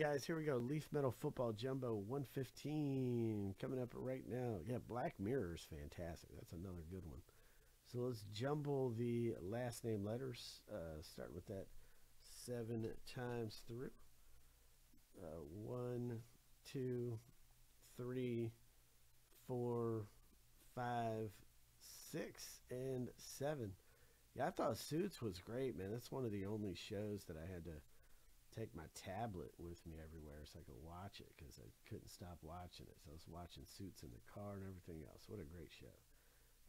guys, here we go. Leaf Metal Football Jumbo 115 coming up right now. Yeah, Black Mirror is fantastic. That's another good one. So let's jumble the last name letters. Uh, start with that seven times through. Uh, one, two, three, four, five, six, and seven. Yeah, I thought Suits was great, man. That's one of the only shows that I had to take my tablet with me everywhere so I could watch it because I couldn't stop watching it. So I was watching Suits in the car and everything else. What a great show.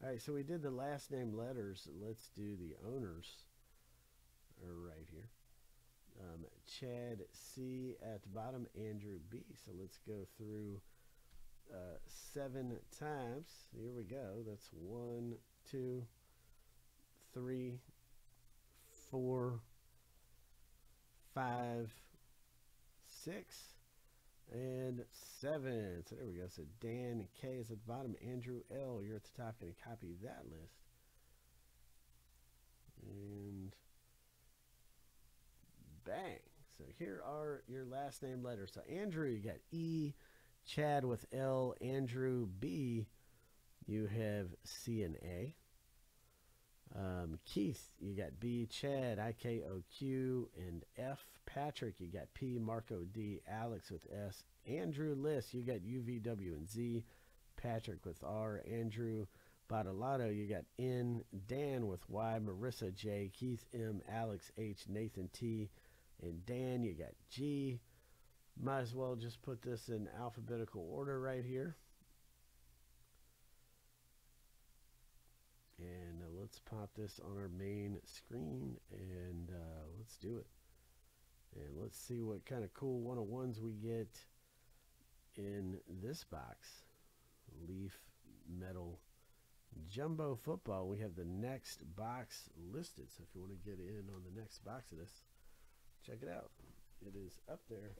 All right, so we did the last name letters. Let's do the owners right here. Um, Chad C at the bottom, Andrew B. So let's go through uh, seven times. Here we go. That's one, two, three, four, five, six, and seven. So there we go. So Dan K is at the bottom. Andrew L, you're at the top. Going to copy that list. And bang. So here are your last name letters. So Andrew, you got E. Chad with L. Andrew B. You have C and A. Um, Keith, you got B, Chad, I K O Q, and F. Patrick, you got P, Marco D, Alex with S, Andrew List, you got U, V, W, and Z. Patrick with R, Andrew Bottolato, you got N, Dan with Y, Marissa J, Keith M, Alex H, Nathan T, and Dan, you got G. Might as well just put this in alphabetical order right here. And let's pop this on our main screen and uh, let's do it. And let's see what kind of cool one-on-ones we get in this box. Leaf Metal Jumbo Football. We have the next box listed. So if you want to get in on the next box of this, check it out. It is up there.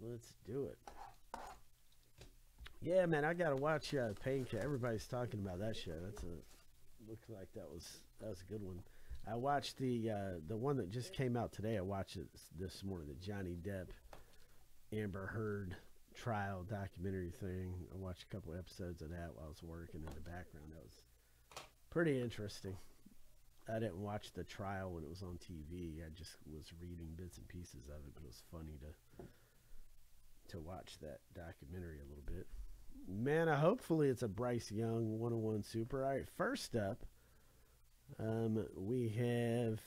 Let's do it. Yeah, man, I gotta watch uh, Painkiller. Everybody's talking about that show. That's a looks like that was that was a good one. I watched the uh, the one that just came out today. I watched it this morning. The Johnny Depp Amber Heard trial documentary thing. I watched a couple episodes of that while I was working in the background. That was pretty interesting. I didn't watch the trial when it was on TV. I just was reading bits and pieces of it, but it was funny to to watch that documentary a little bit. Man, I hopefully it's a Bryce Young 101 Super. All right, first up, um, we have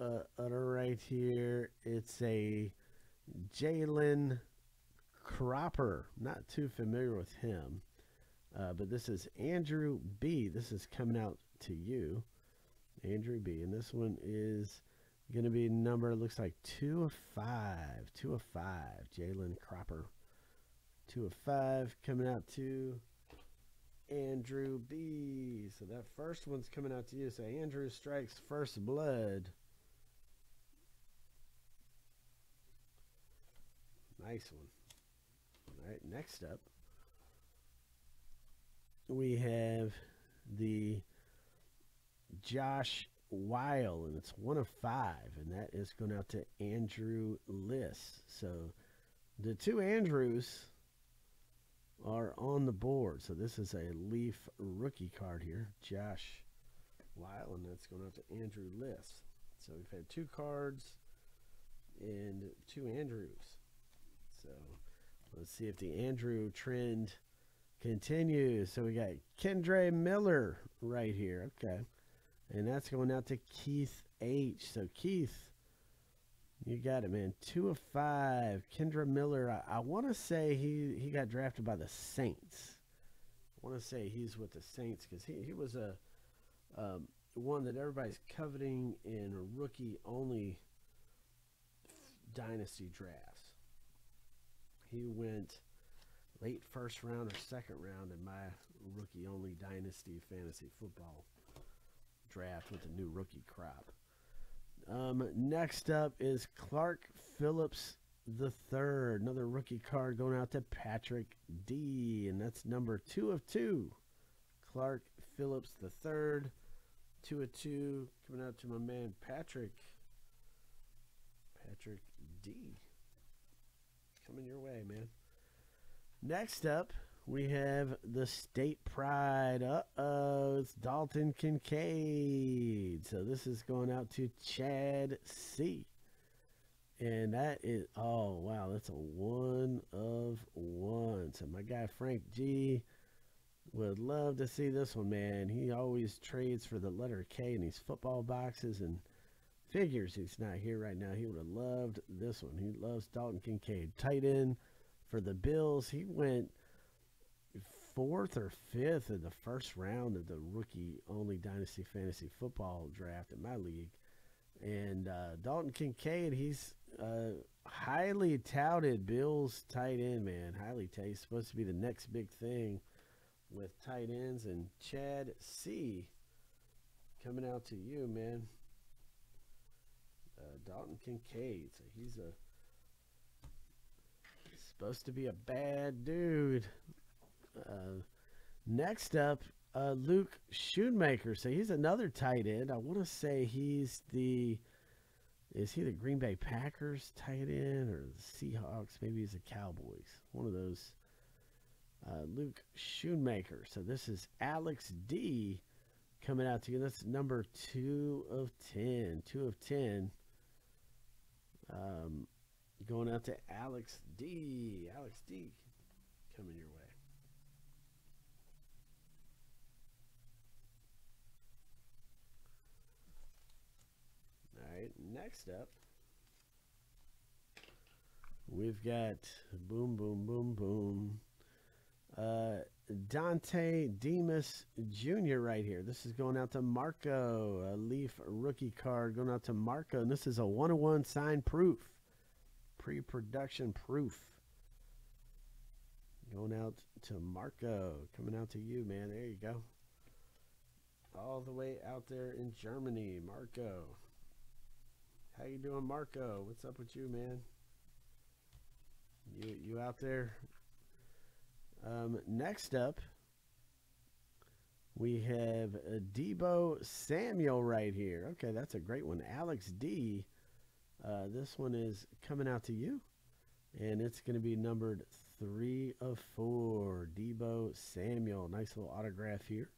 uh, right here. It's a Jalen Cropper. Not too familiar with him, uh, but this is Andrew B. This is coming out to you, Andrew B. And this one is going to be number looks like two of five. Two of five. Jalen Cropper. Two of five coming out to Andrew B. So that first one's coming out to you. So Andrew strikes first blood. Nice one. All right, next up, we have the Josh Whyle, and it's one of five, and that is going out to Andrew Liss. So the two Andrews are on the board. So this is a Leaf rookie card here, Josh Whyle, and that's going out to Andrew Liss. So we've had two cards and two Andrews. So let's see if the Andrew trend continues. So we got Kendre Miller right here. Okay. And that's going out to Keith H. So Keith, you got it, man. Two of five. Kendre Miller. I, I want to say he, he got drafted by the Saints. I want to say he's with the Saints because he, he was a um, one that everybody's coveting in rookie only dynasty drafts. He went late first round or second round in my rookie only dynasty fantasy football draft with the new rookie crop. Um, next up is Clark Phillips the third, another rookie card going out to Patrick D, and that's number two of two. Clark Phillips the third, two of two, coming out to my man Patrick Patrick D. Coming your way, man. Next up, we have the State Pride. Uh oh, it's Dalton Kincaid. So this is going out to Chad C. And that is, oh wow, that's a one of one. So my guy Frank G would love to see this one, man. He always trades for the letter K in these football boxes and figures he's not here right now. He would have loved this one. He loves Dalton Kincaid. Tight end for the Bills. He went fourth or fifth in the first round of the rookie only dynasty fantasy football draft in my league. And uh, Dalton Kincaid, he's uh, highly touted Bills tight end, man. Highly touted. Supposed to be the next big thing with tight ends. And Chad C. coming out to you, man. Uh, Dalton Kincaid. So he's a supposed to be a bad dude. Uh, next up, uh, Luke Schoonmaker. So he's another tight end. I want to say he's the. Is he the Green Bay Packers tight end or the Seahawks? Maybe he's the Cowboys. One of those. Uh, Luke Schoonmaker. So this is Alex D coming out to you. That's number two of ten. Two of ten. Um, going out to Alex D. Alex D. Coming your way. All right, next up, we've got boom, boom, boom, boom. Uh, Dontay Demus Jr. right here. This is going out to Marco. A Leaf rookie card going out to Marco. And this is a one on one sign proof. Pre production proof. Going out to Marco. Coming out to you, man. There you go. All the way out there in Germany. Marco. How you doing, Marco? What's up with you, man? You you out there um, next up, we have Deebo Samuel right here. Okay, that's a great one. Alex D. Uh, this one is coming out to you, and it's going to be numbered three of four. Deebo Samuel. Nice little autograph here.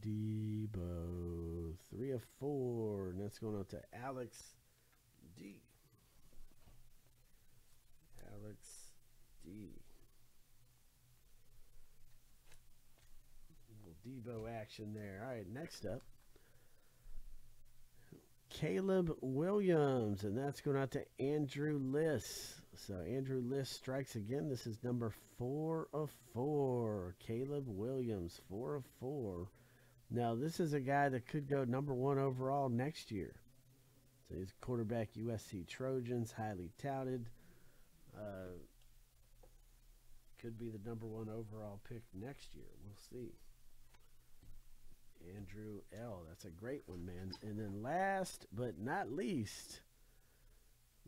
Deebo, three of four, and that's going out to Alex D. Alex D. Deebo action there. All right, next up. Caleb Williams, and that's going out to Andrew Liss. So Andrew Liss strikes again. This is number four of four. Caleb Williams, four of four. Now, this is a guy that could go number one overall next year. So he's quarterback USC Trojans, highly touted. Uh, could be the number one overall pick next year. We'll see. Andrew L. That's a great one, man. And then last but not least,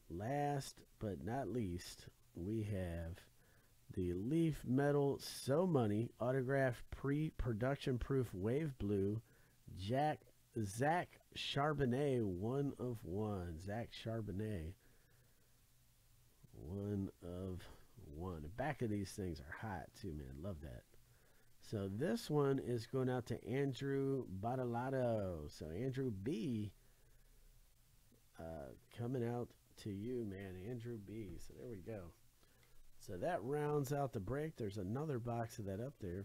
last but not least, we have the Leaf Metal So Money autographed pre-production proof wave blue Jack Zach Charbonnet one of one. Zach Charbonnet one of one. The back of these things are hot too, man. Love that. So this one is going out to Andrew Badalato. So Andrew B. Uh, coming out to you, man. Andrew B. So there we go. So that rounds out the break. There's another box of that up there.